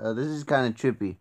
Uh, this is kind of trippy.